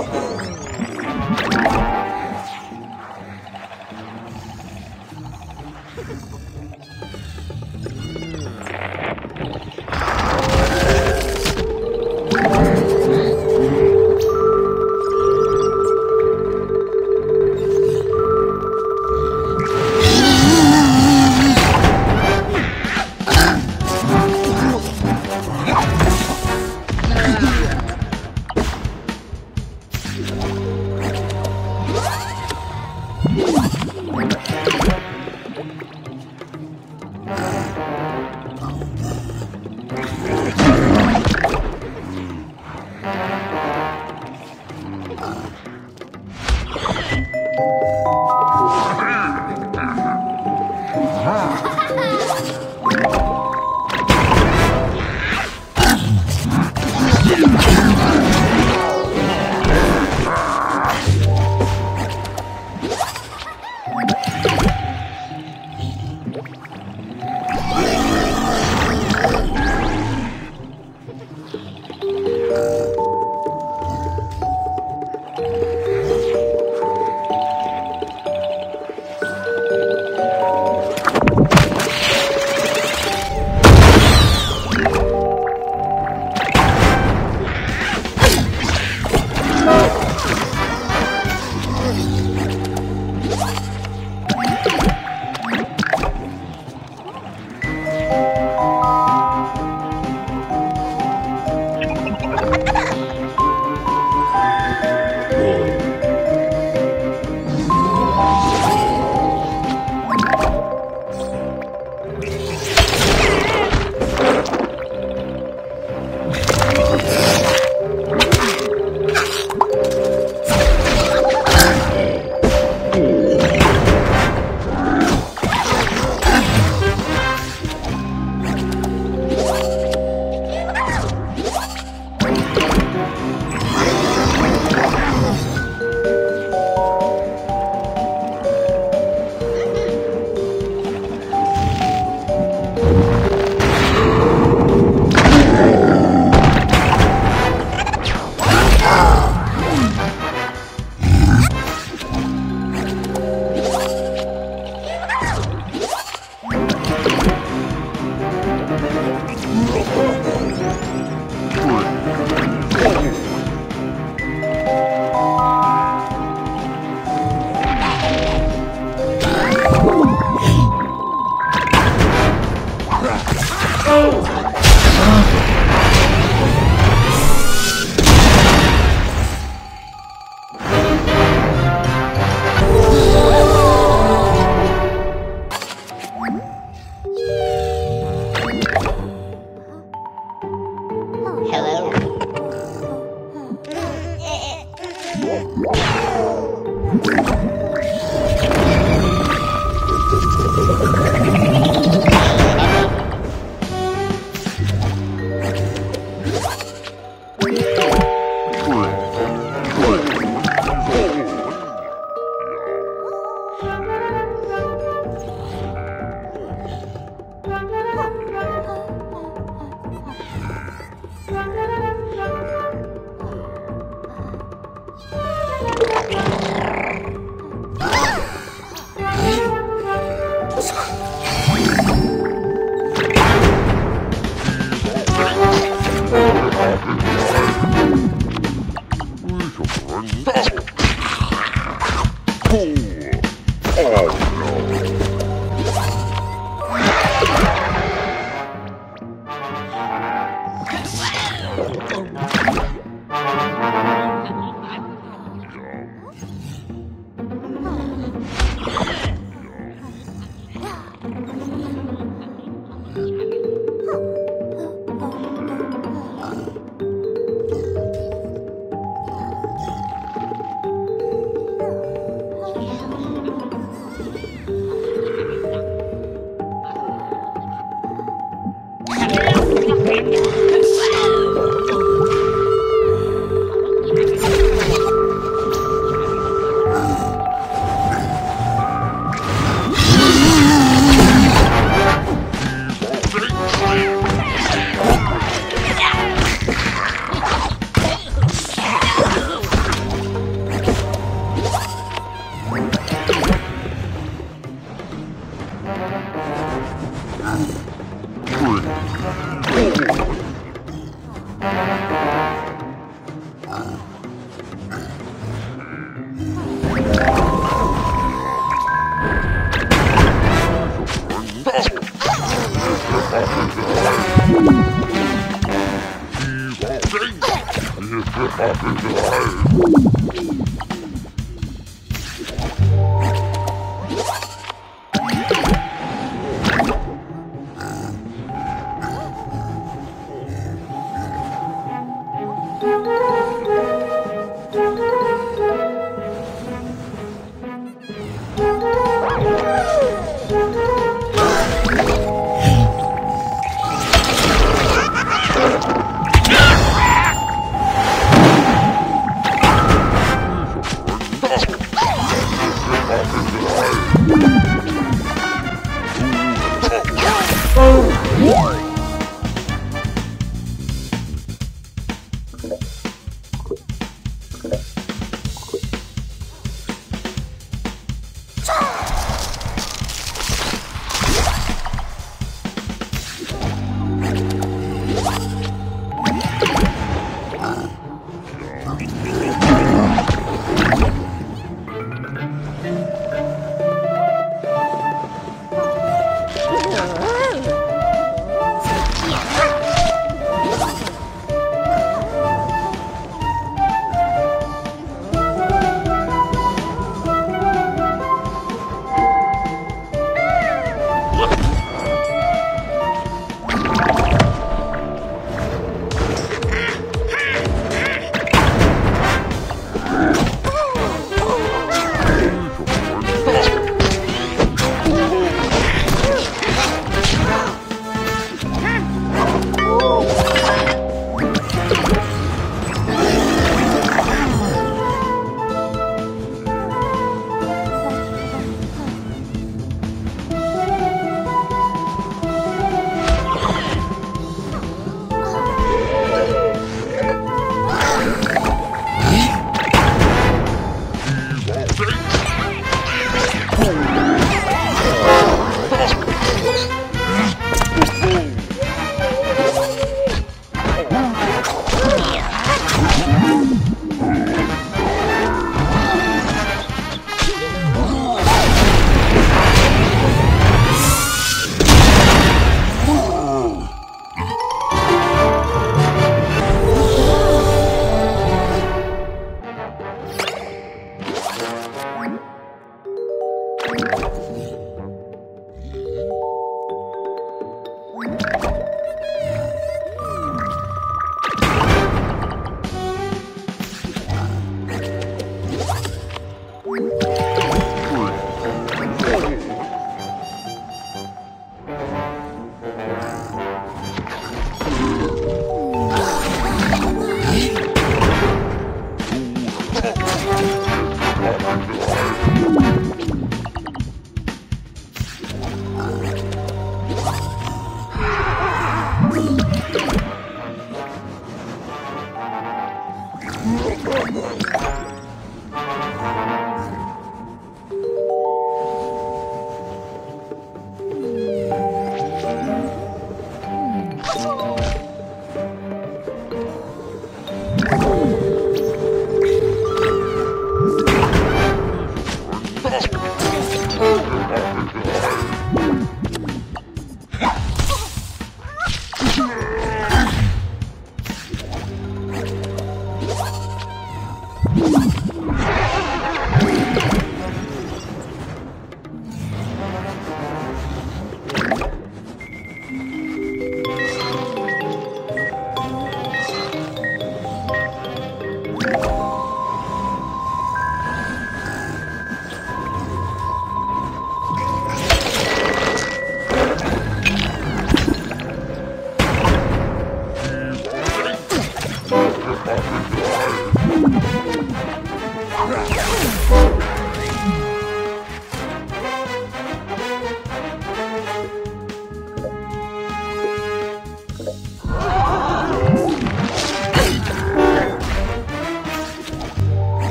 Oh.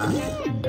Huh?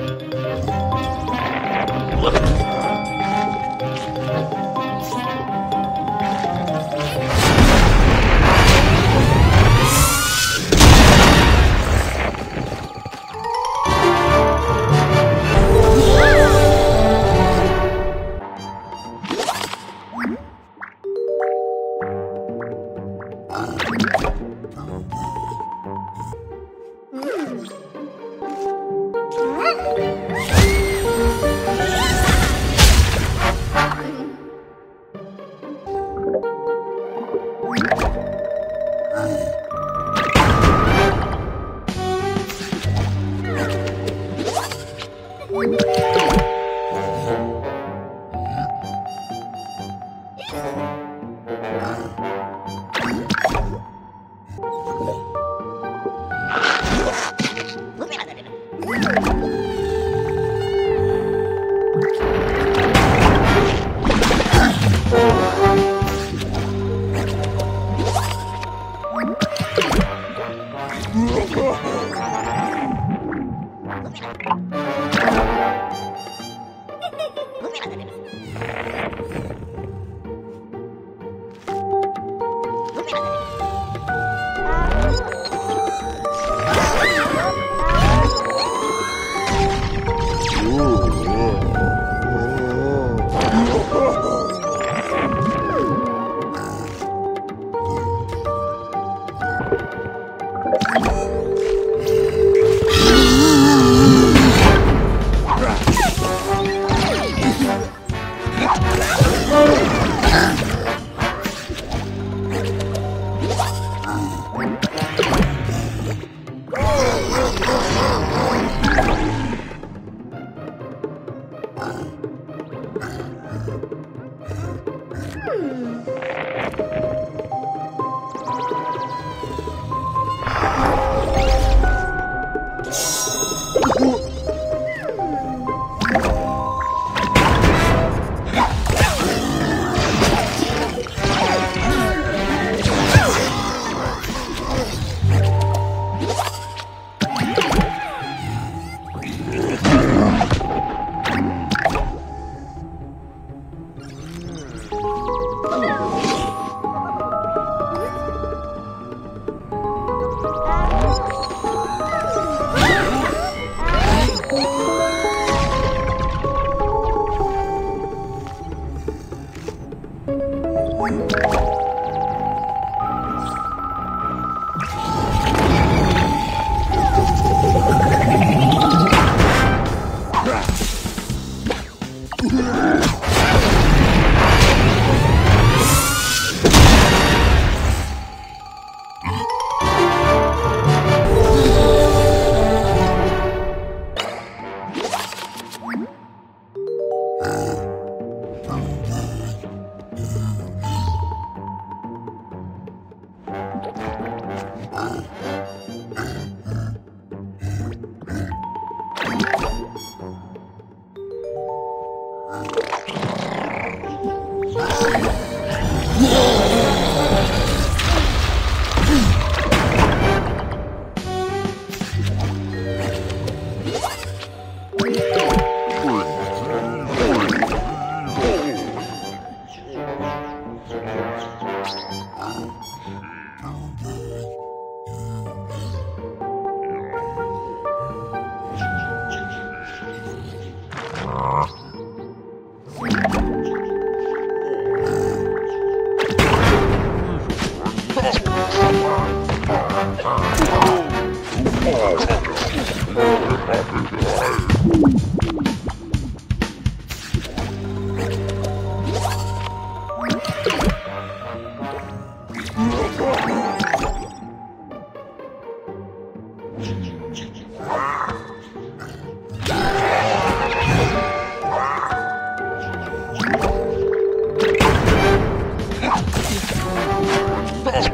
Oh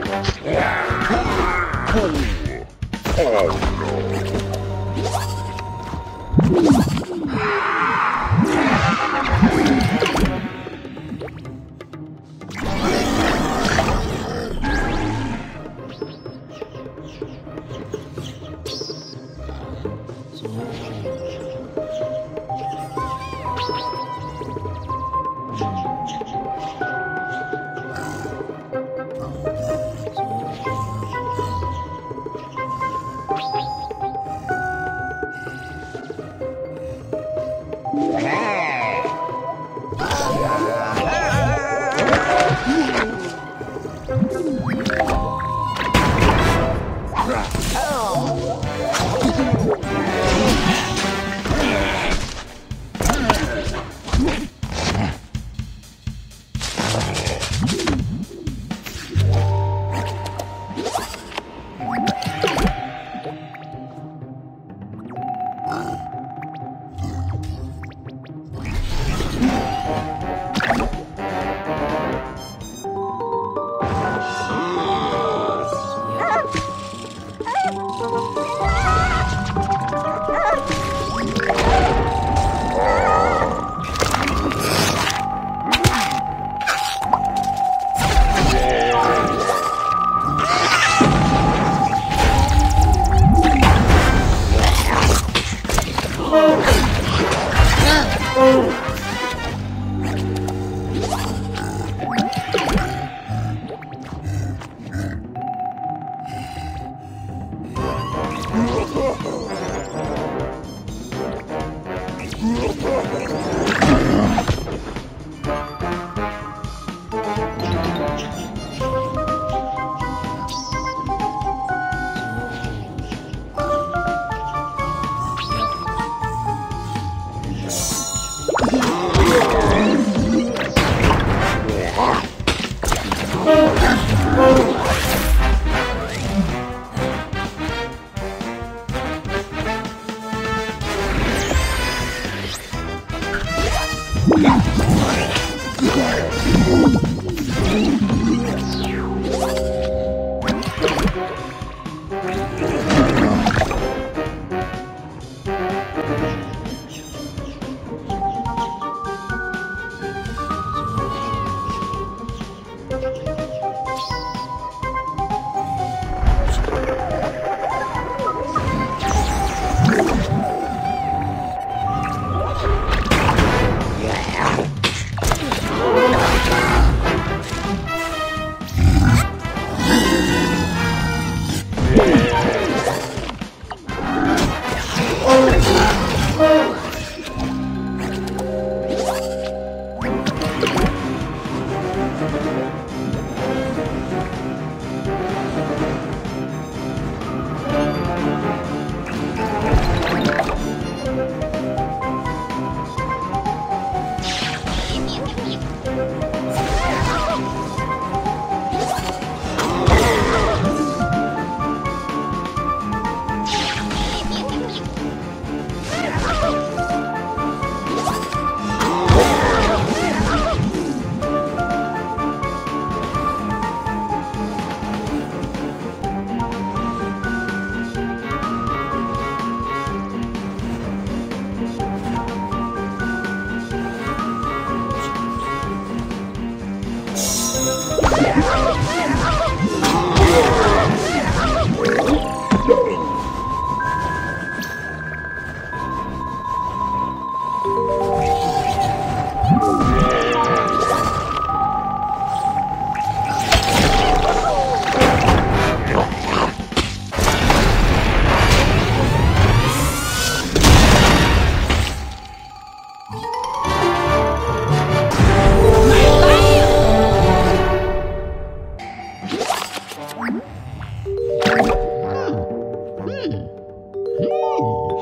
no.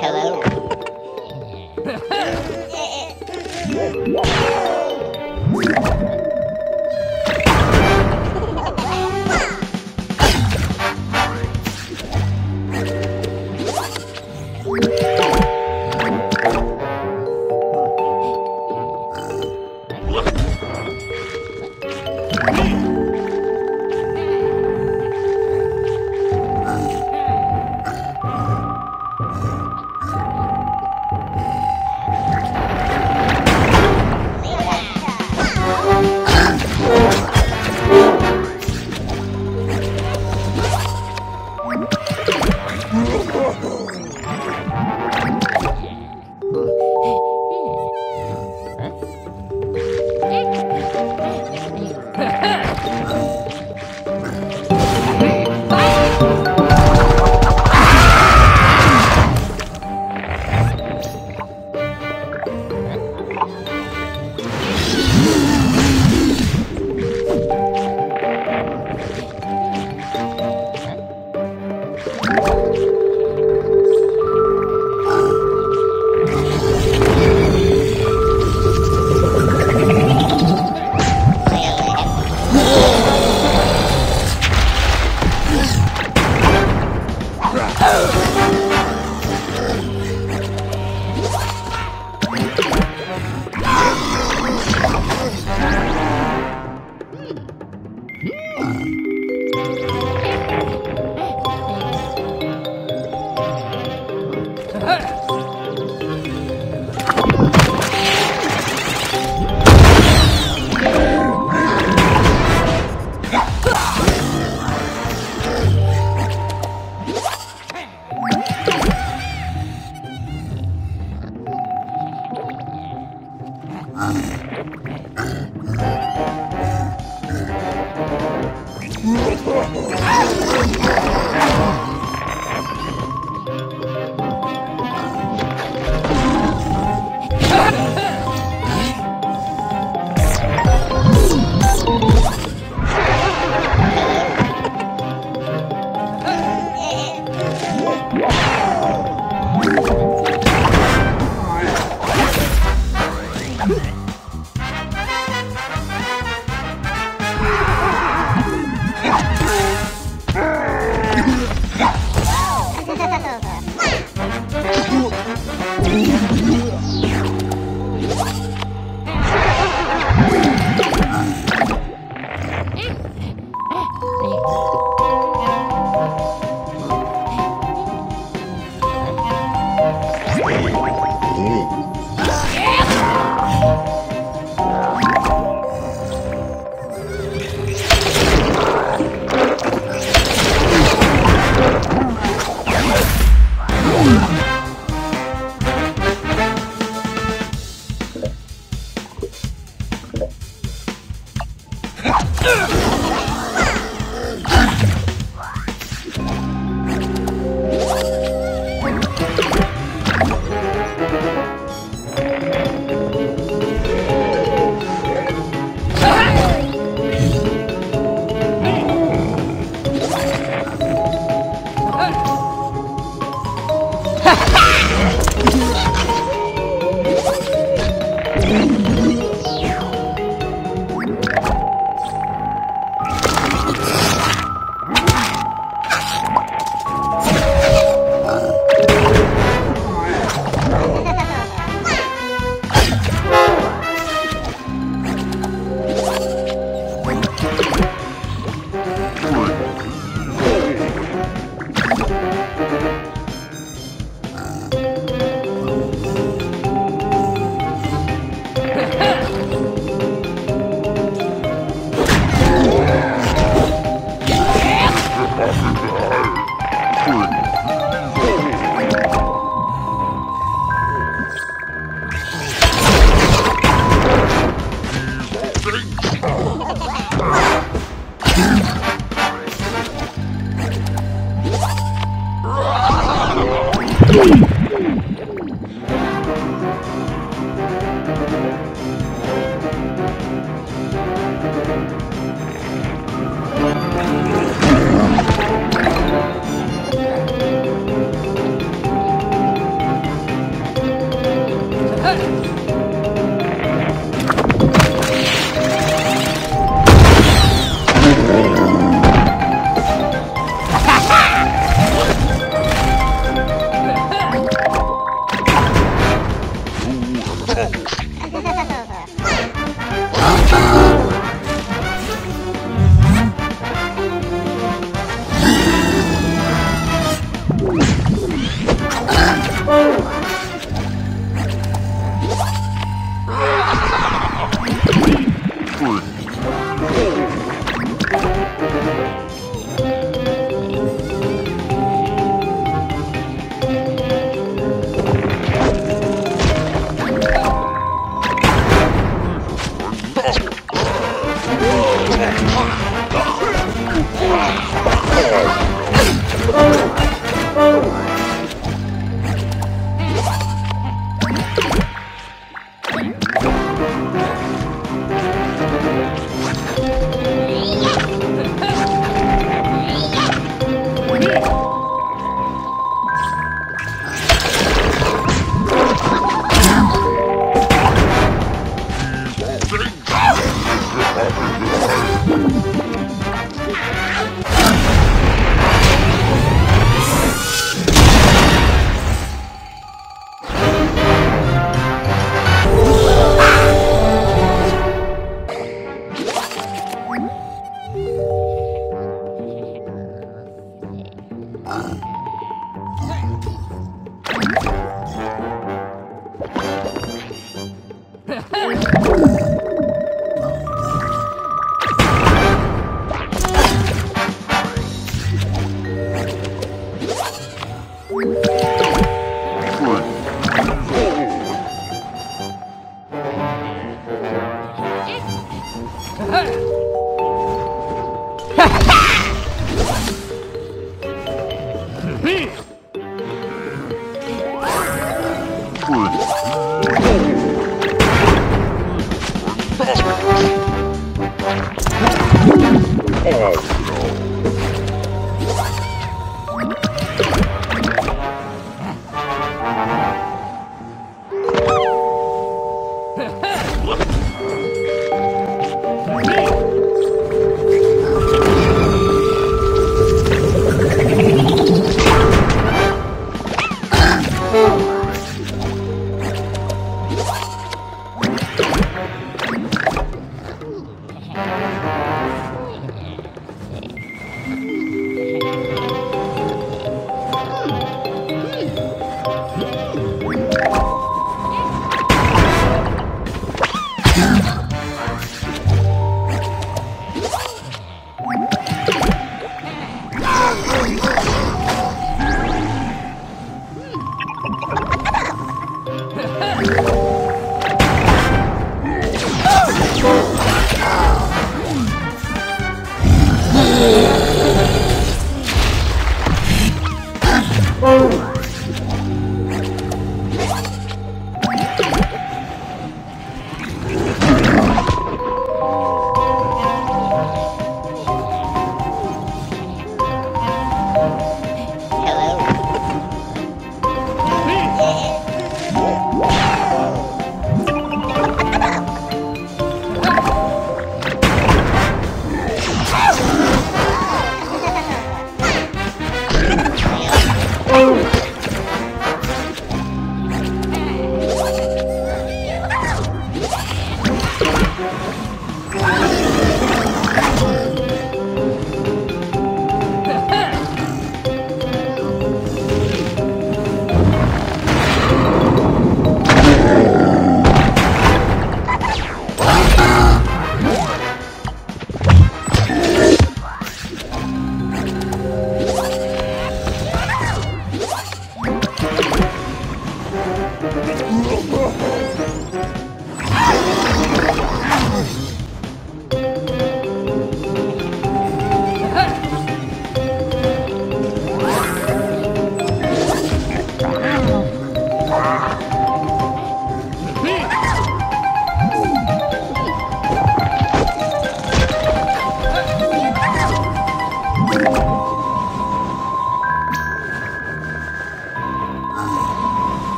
Hello. Oh.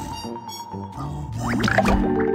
Thank you.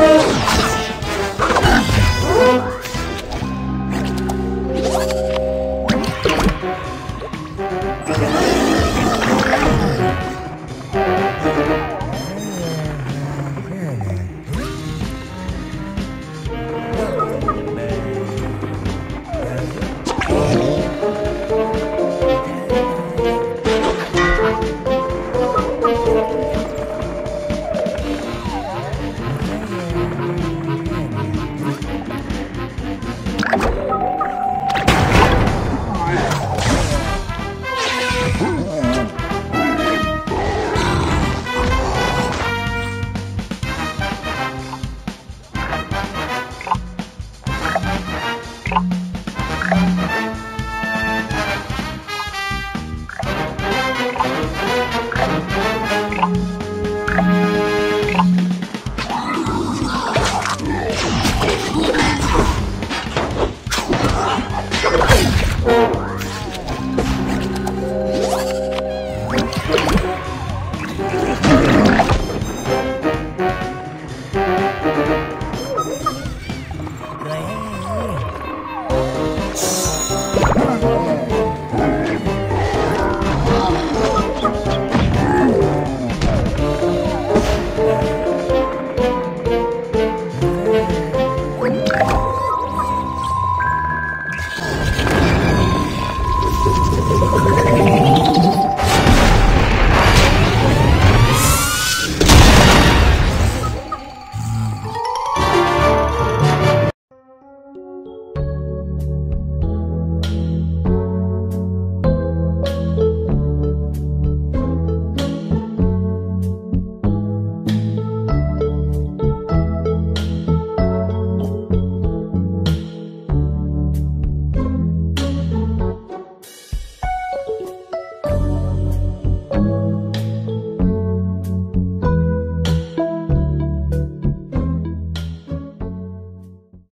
Oh!